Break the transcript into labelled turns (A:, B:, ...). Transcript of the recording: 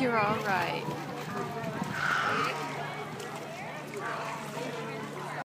A: You're all right.